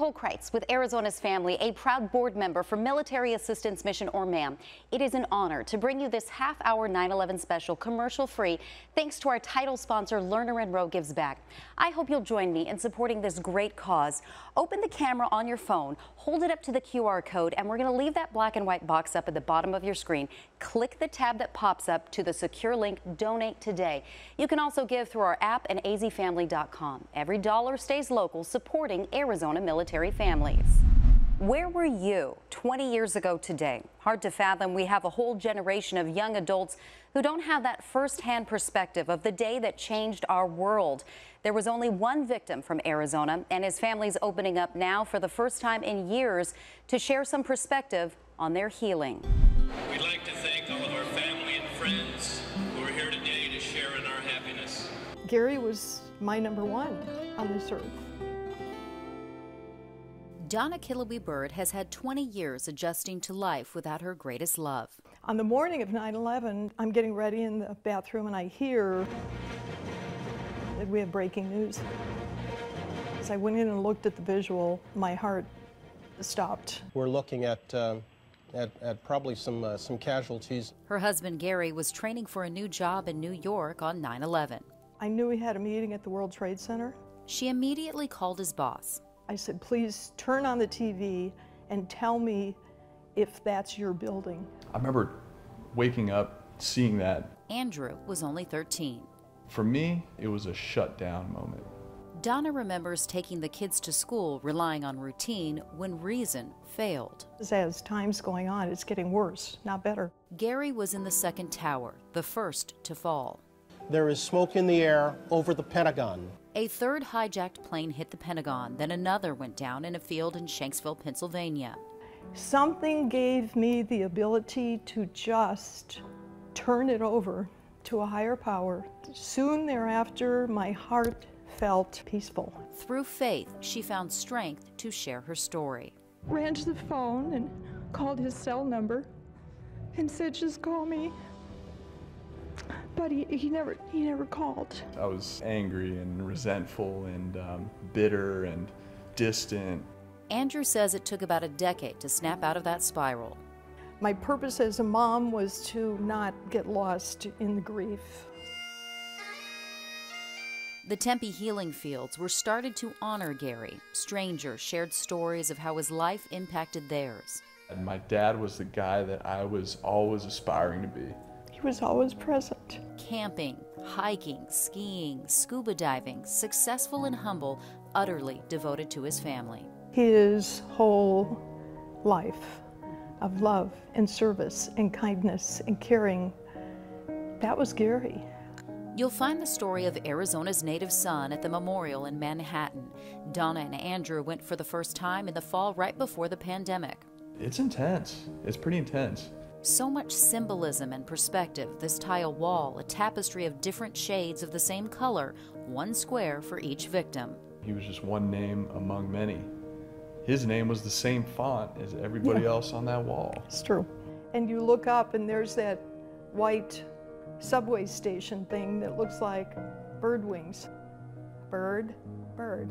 Nicole Crites with Arizona's Family, a proud board member for Military Assistance Mission or MAM. It is an honor to bring you this half hour 9 11 special commercial free thanks to our title sponsor Lerner and Rowe Gives Back. I hope you'll join me in supporting this great cause. Open the camera on your phone, hold it up to the QR code, and we're going to leave that black and white box up at the bottom of your screen. Click the tab that pops up to the secure link Donate Today. You can also give through our app and azfamily.com. Every dollar stays local, supporting Arizona military families. Where were you 20 years ago today? Hard to fathom. We have a whole generation of young adults who don't have that firsthand perspective of the day that changed our world. There was only one victim from Arizona, and his family's opening up now for the first time in years to share some perspective on their healing. We'd like to thank all of our family and friends who are here today to share in our happiness. Gary was my number one on this earth. Donna Killoughey Bird has had 20 years adjusting to life without her greatest love. On the morning of 9 11, I'm getting ready in the bathroom and I hear that we have breaking news. As I went in and looked at the visual, my heart stopped. We're looking at, uh, at, at, probably some, uh, some casualties. Her husband Gary was training for a new job in New York on 9 11. I knew he had a meeting at the World Trade Center. She immediately called his boss. I said, please turn on the TV and tell me if that's your building. I remember waking up, seeing that. Andrew was only 13. For me, it was a shutdown moment. Donna remembers taking the kids to school relying on routine when reason failed. As time's going on, it's getting worse, not better. Gary was in the second tower, the first to fall. There is smoke in the air over the Pentagon. A third hijacked plane hit the Pentagon, then another went down in a field in Shanksville, Pennsylvania. Something gave me the ability to just turn it over to a higher power. Soon thereafter, my heart felt peaceful. Through faith, she found strength to share her story. Ran to the phone and called his cell number and said, just call me but he, he never he never called. I was angry and resentful and um, bitter and distant. Andrew says it took about a decade to snap out of that spiral. My purpose as a mom was to not get lost in the grief. The Tempe Healing Fields were started to honor Gary. Strangers shared stories of how his life impacted theirs. And my dad was the guy that I was always aspiring to be. He was always present. Camping, hiking, skiing, scuba diving, successful and humble, utterly devoted to his family. His whole life of love and service and kindness and caring, that was Gary. You'll find the story of Arizona's native son at the memorial in Manhattan. Donna and Andrew went for the first time in the fall right before the pandemic. It's intense. It's pretty intense. So much symbolism and perspective. This tile wall, a tapestry of different shades of the same color, one square for each victim. He was just one name among many. His name was the same font as everybody yeah. else on that wall. It's true. And you look up and there's that white subway station thing that looks like bird wings. Bird, bird.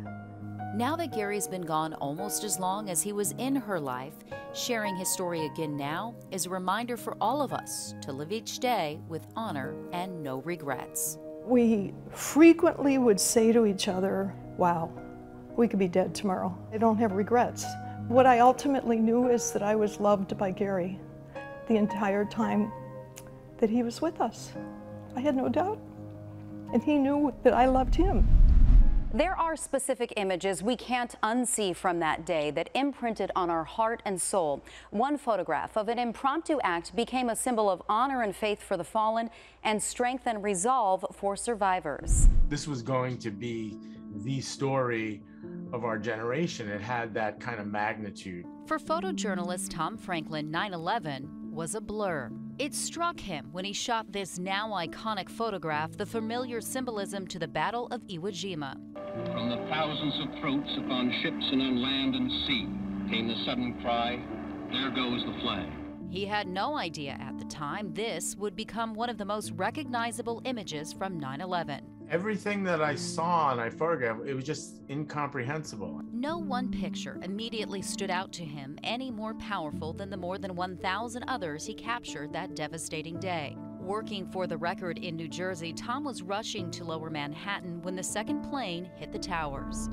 Now that Gary's been gone almost as long as he was in her life, sharing his story again now is a reminder for all of us to live each day with honor and no regrets. We frequently would say to each other, Wow, we could be dead tomorrow. I don't have regrets. What I ultimately knew is that I was loved by Gary the entire time that he was with us. I had no doubt. And he knew that I loved him. There are specific images we can't unsee from that day that imprinted on our heart and soul. One photograph of an impromptu act became a symbol of honor and faith for the fallen and strength and resolve for survivors. This was going to be the story of our generation. It had that kind of magnitude. For photojournalist Tom Franklin, 9 11 was a blur. It struck him when he shot this now iconic photograph, the familiar symbolism to the Battle of Iwo Jima. From the thousands of throats upon ships and on land and sea came the sudden cry, there goes the flag. He had no idea at the time this would become one of the most recognizable images from 9 11. Everything that I saw and I photographed, it was just incomprehensible. No one picture immediately stood out to him any more powerful than the more than 1,000 others he captured that devastating day. Working for the record in New Jersey, Tom was rushing to lower Manhattan when the second plane hit the towers.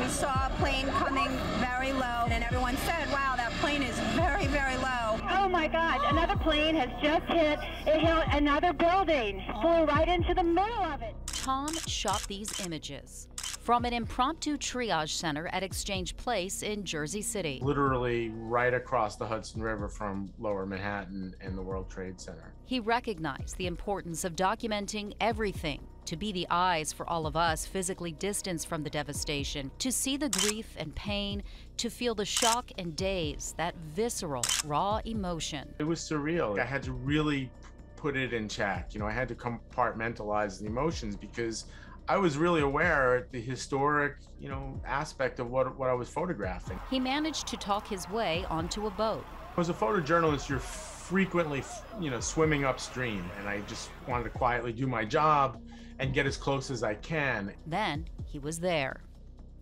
We saw a plane coming very low, and everyone said, wow, that plane is very, very low. Oh my God, another plane has just hit, it hit another building, flew right into the middle of it. Tom shot these images from an impromptu triage center at Exchange Place in Jersey City. Literally right across the Hudson River from Lower Manhattan and the World Trade Center. He recognized the importance of documenting everything to be the eyes for all of us physically distanced from the devastation, to see the grief and pain, to feel the shock and daze, that visceral, raw emotion. It was surreal. I had to really put it in check. You know, I had to compartmentalize the emotions because I was really aware of the historic, you know, aspect of what what I was photographing. He managed to talk his way onto a boat. As a photojournalist, you're frequently, you know, swimming upstream, and I just wanted to quietly do my job and get as close as I can. Then he was there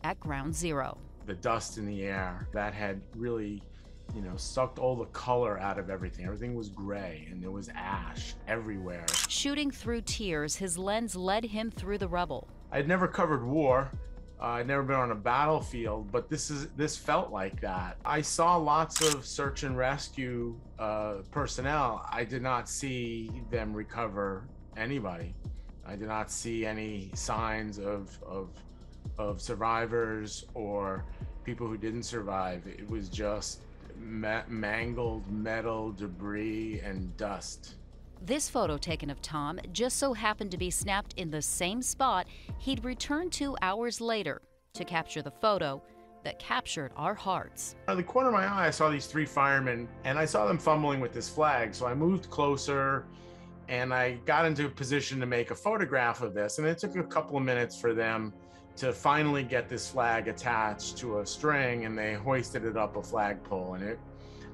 at ground zero. The dust in the air that had really you know, sucked all the color out of everything. Everything was gray and there was ash everywhere. Shooting through tears, his lens led him through the rubble. I'd never covered war. Uh, I'd never been on a battlefield, but this is this felt like that. I saw lots of search and rescue uh, personnel. I did not see them recover anybody. I did not see any signs of of of survivors or people who didn't survive. It was just ma- mangled metal, debris, and dust. This photo taken of Tom just so happened to be snapped in the same spot he'd returned to hours later to capture the photo that captured our hearts. Out of the corner of my eye, I saw these three firemen and I saw them fumbling with this flag. So I moved closer and I got into a position to make a photograph of this. And it took a couple of minutes for them to finally get this flag attached to a string and they hoisted it up a flagpole. And it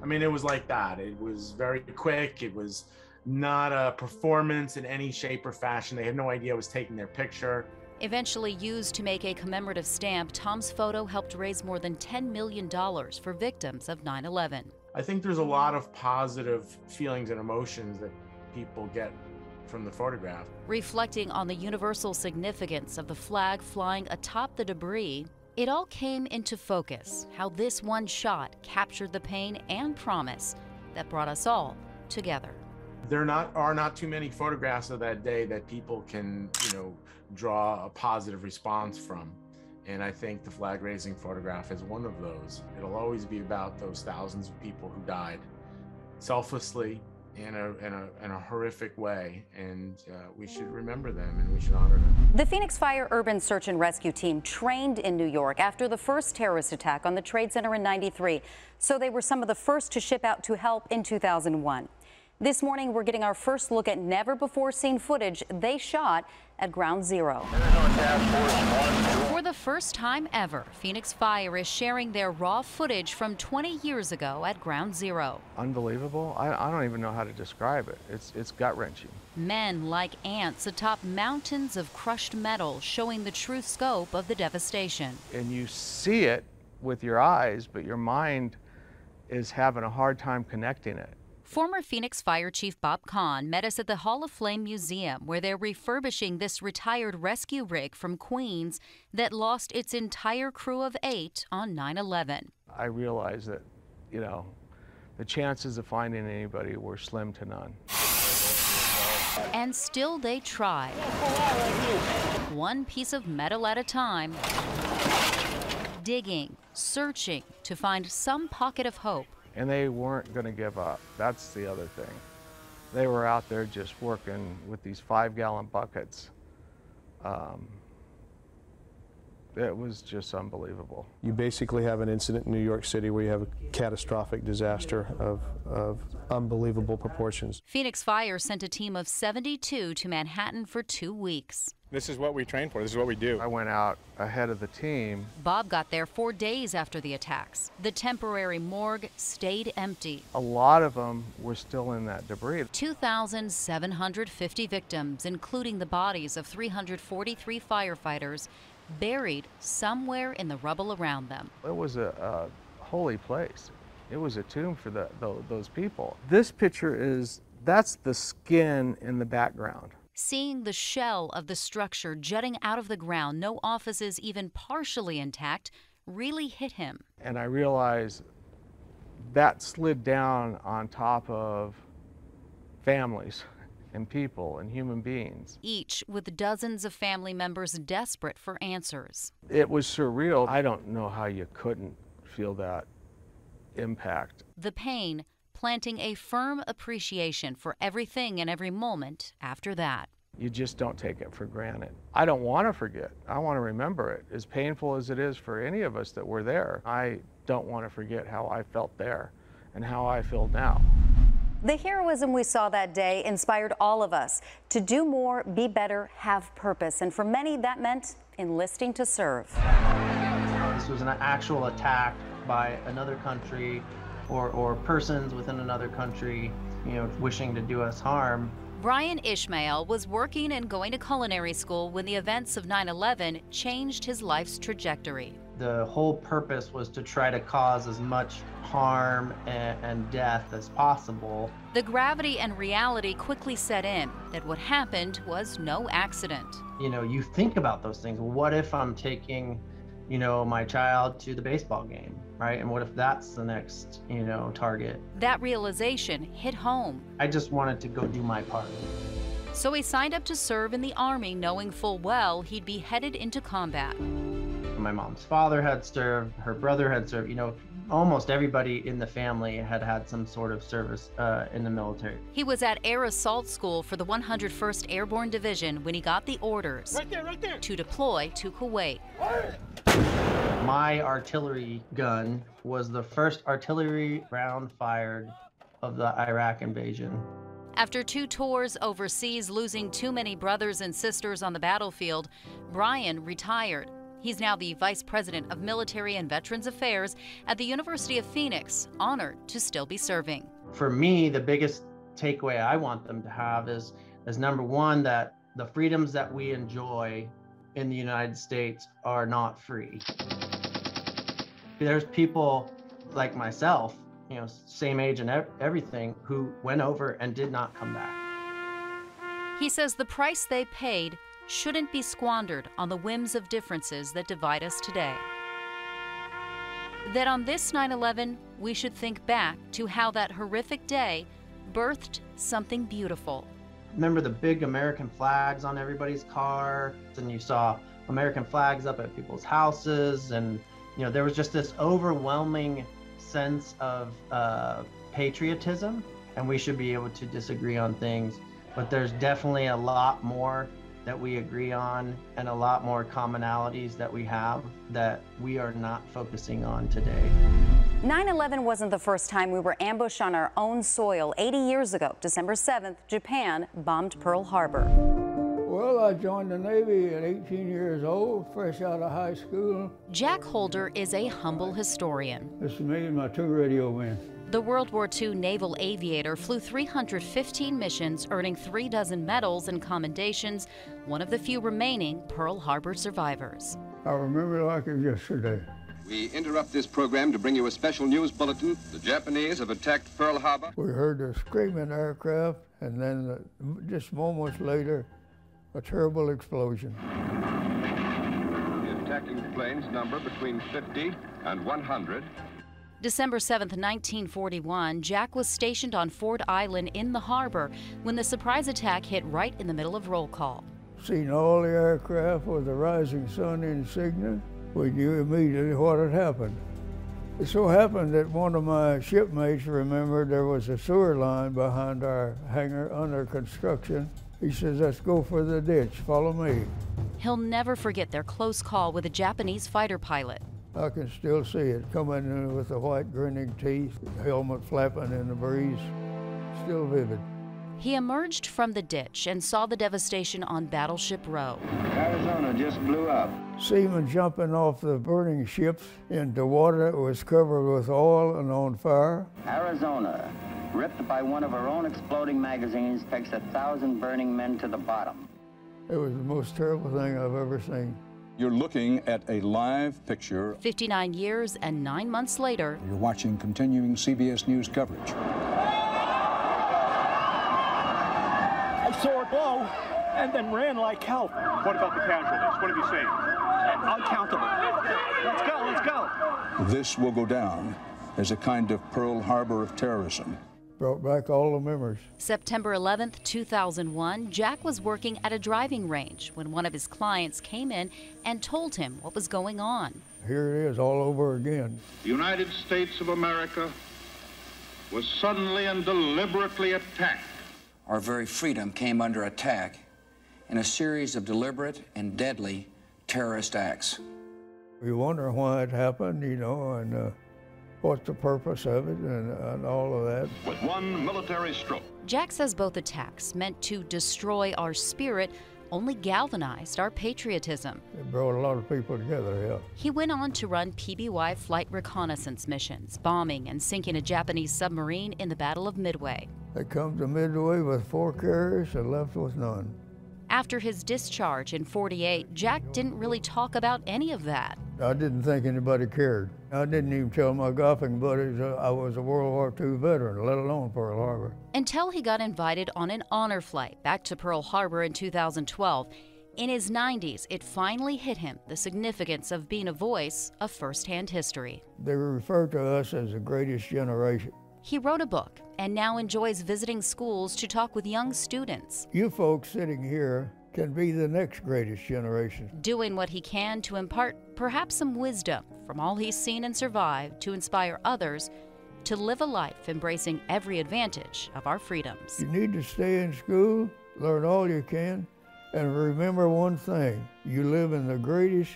i mean it was like that. It was very quick. It was not a performance in any shape or fashion. They had no idea i was taking their picture. Eventually used to make a commemorative stamp, Tom's photo helped raise more than $10 million for victims of 9 11. I think there's a lot of positive feelings and emotions that people get from the photograph. Reflecting on the universal significance of the flag flying atop the debris, it all came into focus how this one shot captured the pain and promise that brought us all together. There not are not too many photographs of that day that people can, you know, draw a positive response from. And I think the flag raising photograph is one of those. It'll always be about those thousands of people who died selflessly in a, in a, in a horrific way, and uh, we should remember them and we should honor them. The Phoenix Fire Urban Search and Rescue Team trained in New York after the first terrorist attack on the Trade Center in 93, so they were some of the first to ship out to help in 2001. This morning, we're getting our first look at never before seen footage they shot at Ground Zero. For the first time ever, Phoenix Fire is sharing their raw footage from 20 years ago at Ground Zero. Unbelievable. I, I don't even know how to describe it. It's, it's gut wrenching. Men like ants atop mountains of crushed metal, showing the true scope of the devastation. And you see it with your eyes, but your mind is having a hard time connecting it. Former Phoenix Fire Chief Bob Khan met us at the Hall of Flame Museum, where they're refurbishing this retired rescue rig from Queens that lost its entire crew of eight on 9 11. I realized that, you know, the chances of finding anybody were slim to none. And still they tried. One piece of metal at a time, digging, searching to find some pocket of hope and they weren't going to give up. That's the other thing. They were out there just working with these five gallon buckets. Um, it was just unbelievable. You basically have an incident in New York City where you have a catastrophic disaster of, of unbelievable proportions. Phoenix Fire sent a team of 72 to Manhattan for two weeks. This is what we train for. This is what we do. I went out ahead of the team. Bob got there four days after the attacks. The temporary morgue stayed empty. A lot of them were still in that debris. 2,750 victims, including the bodies of 343 firefighters, buried somewhere in the rubble around them. It was a, a holy place. It was a tomb for the, the, those people. This picture is, that's the skin in the background. Seeing the shell of the structure jutting out of the ground, no offices even partially intact, really hit him. And I realized that slid down on top of families and people and human beings. Each with dozens of family members desperate for answers. It was surreal. I don't know how you couldn't feel that impact. The pain planting a firm appreciation for everything and every moment after that. You just don't take it for granted. I don't want to forget. I want to remember it. As painful as it is for any of us that were there, I don't want to forget how I felt there and how I feel now. The heroism we saw that day inspired all of us to do more, be better, have purpose. And for many, that meant enlisting to serve. This was an actual attack by another country or, or persons within another country, you know, wishing to do us harm. Brian Ishmael was working and going to culinary school when the events of 9 11 changed his life's trajectory. The whole purpose was to try to cause as much harm and, and, death as possible. The gravity and reality quickly set in that what happened was no accident. You know, you think about those things. What if I'm taking, you know, my child to the baseball game? Right? And what if that's the next, you know, target? That realization hit home. I just wanted to go do my part. So he signed up to serve in the Army, knowing full well he'd be headed into combat. My mom's father had served, her brother had served, you know, almost everybody in the family had had some sort of service uh, in the military. He was at Air Assault School for the 101st Airborne Division when he got the orders right there, right there. to deploy to Kuwait. My artillery gun was the first artillery round fired of the Iraq invasion. After two tours overseas, losing too many brothers and sisters on the battlefield, Brian retired. He's now the Vice President of Military and Veterans Affairs at the University of Phoenix, honored to still be serving. For me, the biggest takeaway I want them to have is, is number one, that the freedoms that we enjoy in the United States are not free. There's people like myself, you know, same age and everything, who went over and did not come back. He says the price they paid shouldn't be squandered on the whims of differences that divide us today. That on this 9 11, we should think back to how that horrific day birthed something beautiful. Remember the big American flags on everybody's car, and you saw American flags up at people's houses, and you know there was just this overwhelming sense of uh, patriotism, and we should be able to disagree on things, but there's definitely a lot more that we agree on and a lot more commonalities that we have that we are not focusing on today. 9 11 wasn't the first time we were ambushed on our own soil. 80 years ago, December 7th, Japan bombed Pearl Harbor. Well, I joined the Navy at 18 years old, fresh out of high school. Jack Holder is a humble historian. This is me and my two radio men. The World War II naval aviator flew 315 missions, earning three dozen medals and commendations, one of the few remaining Pearl Harbor survivors. I remember like it was yesterday. We interrupt this program to bring you a special news bulletin. The Japanese have attacked Pearl Harbor. We heard the screaming aircraft, and then uh, just moments later, a terrible explosion. The attacking planes number between 50 and 100. December 7, 1941, Jack was stationed on Ford Island in the harbor when the surprise attack hit right in the middle of roll call. Seen all the aircraft with the rising sun insignia, we knew immediately what had happened. It so happened that one of my shipmates remembered there was a sewer line behind our hangar under construction. He says, let's go for the ditch, follow me. He'll never forget their close call with a Japanese fighter pilot. I can still see it coming in with the white grinning teeth, helmet flapping in the breeze. Still vivid. He emerged from the ditch and saw the devastation on Battleship Row. Arizona just blew up. Seamen jumping off the burning ships into water that was covered with oil and on fire. Arizona, ripped by one of her own exploding magazines, takes a thousand burning men to the bottom. It was the most terrible thing I've ever seen. You're looking at a live picture. 59 years and nine months later, You're watching continuing CBS News coverage. I saw it blow and then ran like hell. What about the casualties? What have you seen? Uncountable. Let's go, let's go. This will go down as a kind of Pearl Harbor of terrorism. Brought back all the memories. September 11th, 2001, Jack was working at a driving range when one of his clients came in and told him what was going on. Here it is all over again. The United States of America was suddenly and deliberately attacked. Our very freedom came under attack in a series of deliberate and deadly terrorist acts. We wonder why it happened, you know, and uh, what's the purpose of it and, and all of that. With one military stroke. Jack says both attacks, meant to destroy our spirit, only galvanized our patriotism. It brought a lot of people together, yeah. He went on to run PBY flight reconnaissance missions, bombing and sinking a Japanese submarine in the Battle of Midway. They come to Midway with four carriers and left with none. After his discharge in 48, Jack didn't really talk about any of that. I didn't think anybody cared. I didn't even tell my golfing buddies I was a World War II veteran, let alone Pearl Harbor. Until he got invited on an honor flight back to Pearl Harbor in 2012. In his 90s, it finally hit him the significance of being a voice of firsthand history. They refer to us as the greatest generation. He wrote a book and now enjoys visiting schools to talk with young students, You folks sitting here can be the next greatest generation. doing what he can to impart perhaps some wisdom from all he's seen and survived to inspire others to live a life embracing every advantage of our freedoms. You need to stay in school, learn all you can, and remember one thing you live in the greatest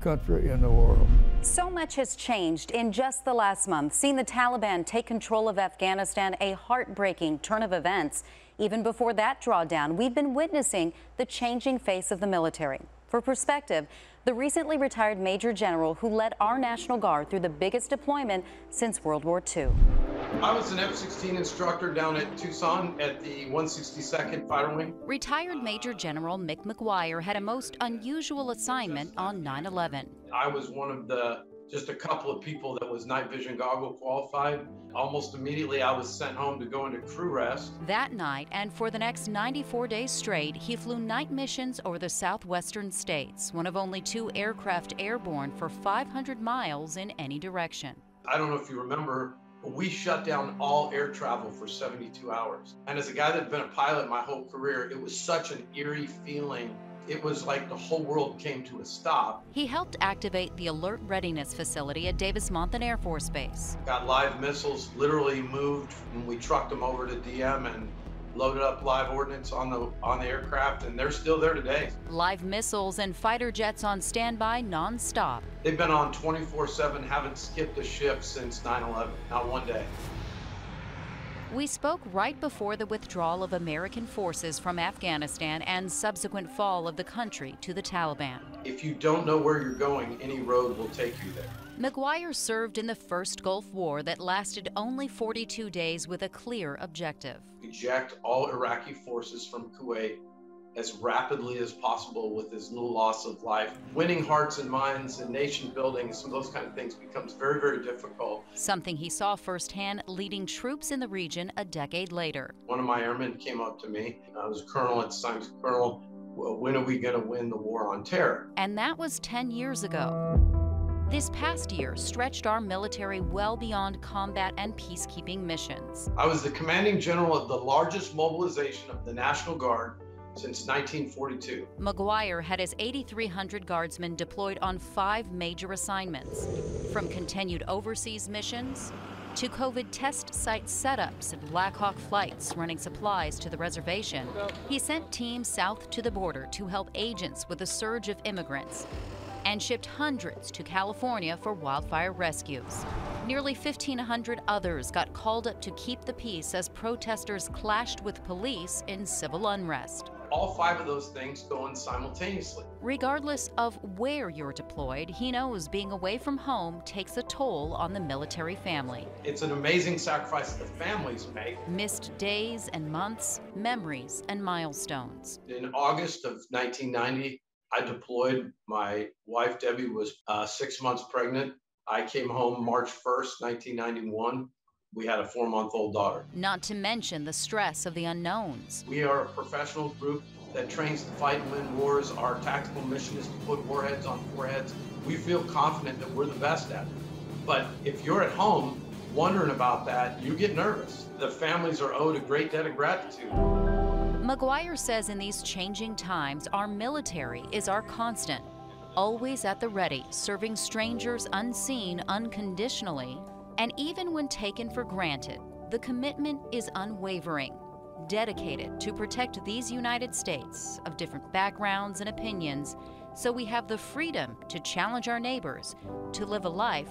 country in the world. So much has changed in just the last month. Seeing the Taliban take control of Afghanistan, a heartbreaking turn of events. Even before that drawdown, we've been witnessing the changing face of the military. For perspective, the recently retired Major General who led our National Guard through the biggest deployment since World War II. I was an F-16 instructor down at Tucson at the 162nd Fighter Wing. Retired Major General Mick McGuire had a most unusual assignment on 9 11. I was one of the just a couple of people that was night vision goggle qualified. Almost immediately, I was sent home to go into crew rest. That night, and for the next 94 days straight, he flew night missions over the southwestern states, one of only two aircraft airborne for 500 miles in any direction. I don't know if you remember, we shut down all air travel for 72 hours. And as a guy that had been a pilot my whole career, it was such an eerie feeling. It was like the whole world came to a stop. He helped activate the Alert Readiness Facility at Davis Monthan Air Force Base. Got live missiles literally moved, and we trucked them over to DM and loaded up live ordnance on the on the aircraft, and they're still there today. Live missiles and fighter jets on standby nonstop. They've been on 24/7, haven't skipped a shift since 9/11, not one day. We spoke right before the withdrawal of American forces from Afghanistan and subsequent fall of the country to the Taliban. If you don't know where you're going, any road will take you there. McGuire served in the first Gulf War that lasted only 42 days with a clear objective. Eject all Iraqi forces from Kuwait as rapidly as possible with as little loss of life. Winning hearts and minds and nation building, some of those kind of things becomes very, very difficult. Something he saw firsthand leading troops in the region a decade later. One of my airmen came up to me. I was a colonel at the time, Colonel, when are we going to win the war on terror? And that was 10 years ago. This past year stretched our military well beyond combat and peacekeeping missions. I was the commanding general of the largest mobilization of the National Guard since 1942. McGuire had his 8,300 guardsmen deployed on five major assignments, from continued overseas missions to COVID test site setups and Black Hawk flights running supplies to the reservation. He sent teams south to the border to help agents with a surge of immigrants and shipped hundreds to California for wildfire rescues. Nearly 1,500 others got called up to keep the peace as protesters clashed with police in civil unrest. All five of those things go in simultaneously. Regardless of where you're deployed, he knows being away from home takes a toll on the military family. It's an amazing sacrifice the families make. Missed days and months, memories and milestones. In August of 1990, I deployed. My wife, Debbie, was uh, six months pregnant. I came home March 1st, 1991. We had a four month old daughter. Not to mention the stress of the unknowns. We are a professional group that trains to fight and win wars. Our tactical mission is to put warheads on foreheads. We feel confident that we're the best at it. But if you're at home wondering about that, you get nervous. The families are owed a great debt of gratitude. McGuire says in these changing times, our military is our constant, always at the ready, serving strangers unseen unconditionally and even when taken for granted, the commitment is unwavering, dedicated to protect these United States of different backgrounds and opinions so we have the freedom to challenge our neighbors to live a life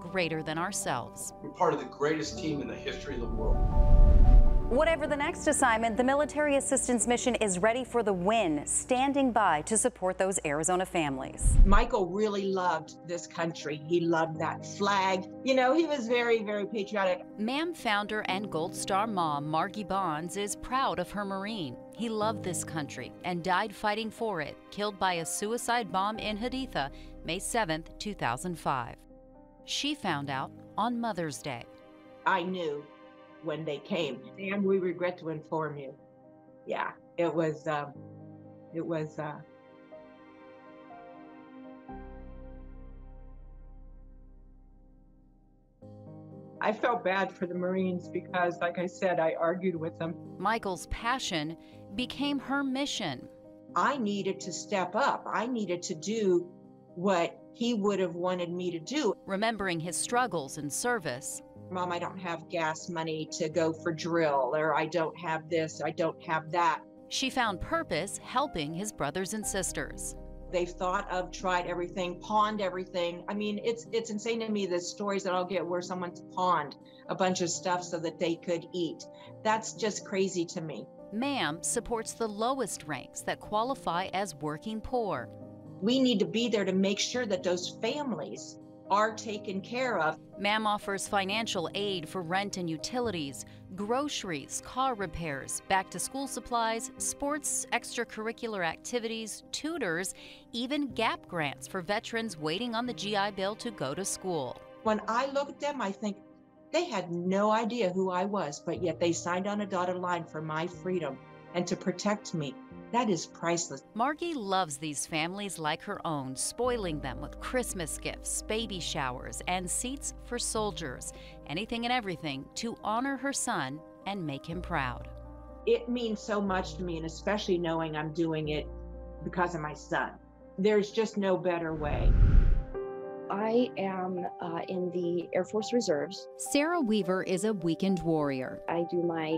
greater than ourselves. We're part of the greatest team in the history of the world. Whatever the next assignment, the Military Assistance Mission is ready for the win, standing by to support those Arizona families. Michael really loved this country. He loved that flag. You know, he was very, very patriotic. MAM founder and Gold Star mom Margie Bonds is proud of her Marine. He loved this country and died fighting for it, killed by a suicide bomb in Haditha, May 7, 2005. She found out on Mother's Day. I knew when they came. And we regret to inform you. Yeah, it was, um, it was, uh, I felt bad for the Marines because, like I said, I argued with them. Michael's passion became her mission. I needed to step up. I needed to do what he would have wanted me to do. Remembering his struggles in service, Mom, I don't have gas money to go for drill, or I don't have this, I don't have that. She found purpose helping his brothers and sisters. They've thought of, tried everything, pawned everything. I mean, it's it's insane to me the stories that I'll get where someone's pawned a bunch of stuff so that they could eat. That's just crazy to me. MAM supports the lowest ranks that qualify as working poor. We need to be there to make sure that those families are taken care of. MAM offers financial aid for rent and utilities, groceries, car repairs, back to school supplies, sports, extracurricular activities, tutors, even GAP grants for veterans waiting on the GI Bill to go to school. When I look at them, I think they had no idea who I was, but yet they signed on a dotted line for my freedom and to protect me. That is priceless. Margie loves these families like her own, spoiling them with Christmas gifts, baby showers, and seats for soldiers. Anything and everything to honor her son and make him proud. It means so much to me, and especially knowing I'm doing it because of my son. There's just no better way. I am uh, in the Air Force Reserves. Sarah Weaver is a weekend warrior. I do my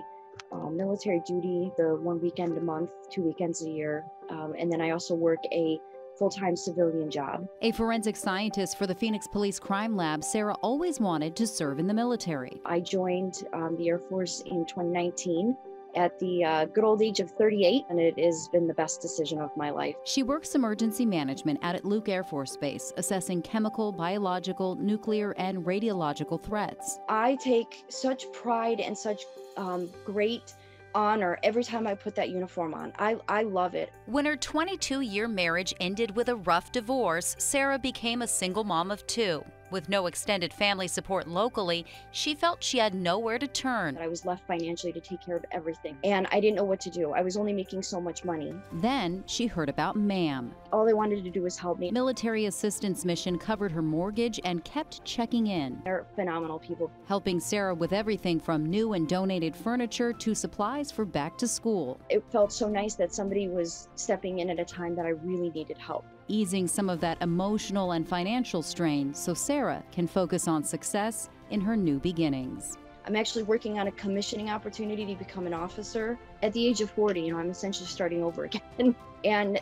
uh, military duty the one weekend a month, two weekends a year. Um, and then I also work a full time civilian job. A forensic scientist for the Phoenix Police Crime Lab, Sarah always wanted to serve in the military. I joined um, the Air Force in 2019 at the uh, good old age of 38, and it has been the best decision of my life. She works emergency management out at Luke Air Force Base, assessing chemical, biological, nuclear, and radiological threats. I take such pride and such um, great honor every time I put that uniform on. I, I love it. When her 22 year marriage ended with a rough divorce, Sarah became a single mom of two. With no extended family support locally, she felt she had nowhere to turn. I was left financially to take care of everything, and I didn't know what to do. I was only making so much money. Then she heard about MAM. All they wanted to do was help me. Military Assistance Mission covered her mortgage and kept checking in. They're phenomenal people. Helping Sarah with everything from new and donated furniture to supplies for back to school. It felt so nice that somebody was stepping in at a time that I really needed help easing some of that emotional and financial strain so Sarah can focus on success in her new beginnings. I'm actually working on a commissioning opportunity to become an officer. At the age of 40, you know, I'm essentially starting over again. and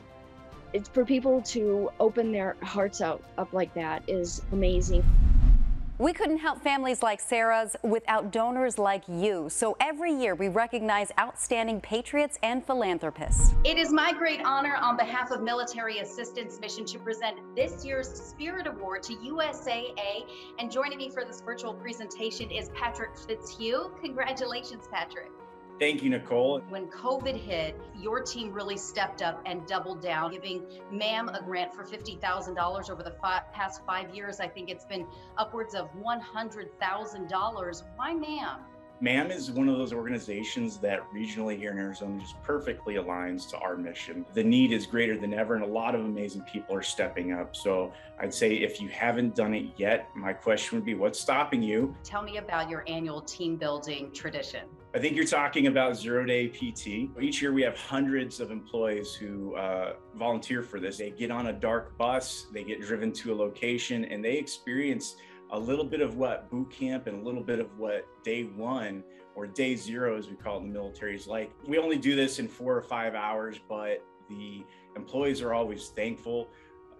it's for people to open their hearts out up like that is amazing. We couldn't help families like Sarah's without donors like you. So every year we recognize outstanding patriots and philanthropists. It is my great honor on behalf of Military Assistance Mission to present this year's Spirit Award to USAA. And joining me for this virtual presentation is Patrick Fitzhugh. Congratulations, Patrick. Thank you, Nicole. When COVID hit, your team really stepped up and doubled down, giving MAM a grant for $50,000 over the past five years. I think it's been upwards of $100,000. Why MAM? MAM is one of those organizations that regionally here in Arizona just perfectly aligns to our mission. The need is greater than ever, and a lot of amazing people are stepping up. So I'd say if you haven't done it yet, my question would be what's stopping you? Tell me about your annual team building tradition. I think you're talking about zero day PT. Each year we have hundreds of employees who uh, volunteer for this. They get on a dark bus, they get driven to a location, and they experience a little bit of what boot camp and a little bit of what day one or day zero, as we call it in the military, is like. We only do this in four or five hours, but the employees are always thankful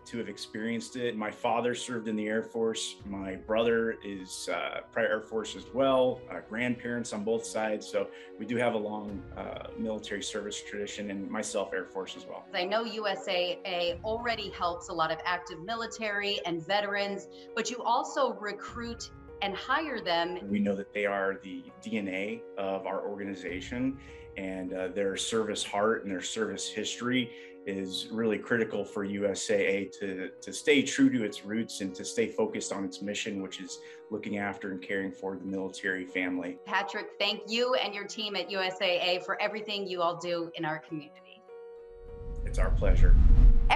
to have experienced it. My father served in the Air Force. My brother is uh, prior Air Force as well. Uh, grandparents on both sides, so we do have a long uh, military service tradition, and myself Air Force as well. I know USAA already helps a lot of active military and veterans, but you also recruit and hire them. We know that they are the DNA of our organization and uh, their service heart and their service history is really critical for USAA to, to stay true to its roots and to stay focused on its mission, which is looking after and caring for the military family. Patrick, thank you and your team at USAA for everything you all do in our community. It's our pleasure.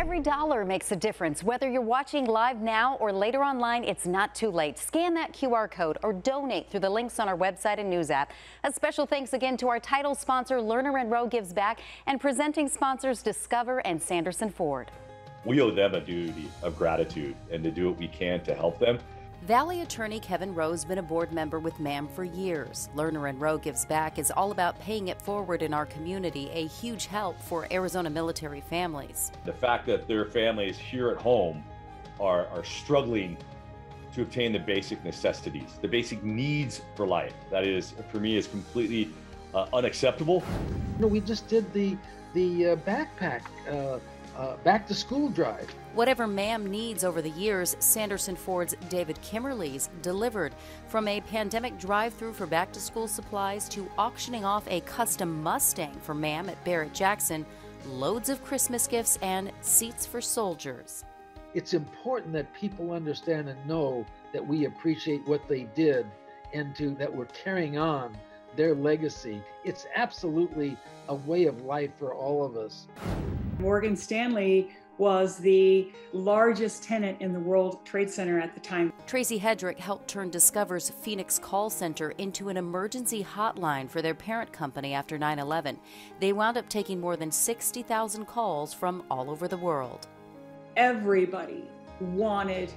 Every dollar makes a difference. Whether you're watching live now or later online, it's not too late. Scan that QR code or donate through the links on our website and news app. A special thanks again to our title sponsor, Lerner and Rowe Gives Back, and presenting sponsors Discover and Sanderson Ford. We owe them a duty of gratitude and to do what we can to help them. Valley attorney Kevin Rowe's been a board member with MAM for years. Lerner and Rowe Gives Back is all about paying it forward in our community, a huge help for Arizona military families. The fact that their families here at home are, are struggling to obtain the basic necessities, the basic needs for life, that is, for me, is completely uh, unacceptable. You know, we just did the the uh, backpack uh, uh, back to school drive. Whatever MAM needs over the years, Sanderson Ford's David Kimmerly's delivered. From a pandemic drive through for back to school supplies to auctioning off a custom Mustang for MAM at Barrett Jackson, loads of Christmas gifts and seats for soldiers. It's important that people understand and know that we appreciate what they did and to that we're carrying on their legacy. It's absolutely a way of life for all of us. Morgan Stanley was the largest tenant in the World Trade Center at the time. Tracy Hedrick helped turn Discover's Phoenix call center into an emergency hotline for their parent company after 9 11. They wound up taking more than 60,000 calls from all over the world. Everybody wanted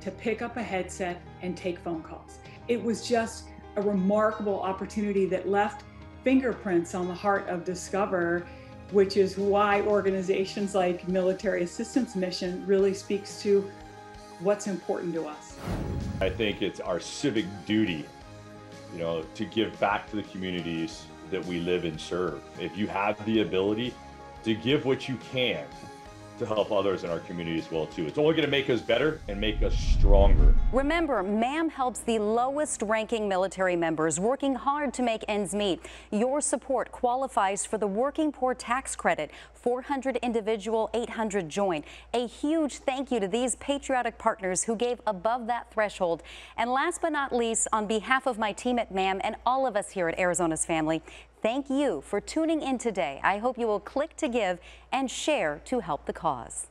to pick up a headset and take phone calls. It was just a remarkable opportunity that left fingerprints on the heart of Discover which is why organizations like Military Assistance Mission really speaks to what's important to us. I think it's our civic duty, you know, to give back to the communities that we live and serve. If you have the ability to give what you can to help others in our community as well too. It's only going to make us better and make us stronger. Remember, MAM helps the lowest ranking military members working hard to make ends meet. Your support qualifies for the Working Poor Tax Credit, 400 individual, 800 joint. A huge thank you to these patriotic partners who gave above that threshold. And last but not least, on behalf of my team at MAM and all of us here at Arizona's Family, Thank you for tuning in today. I hope you will click to give and share to help the cause.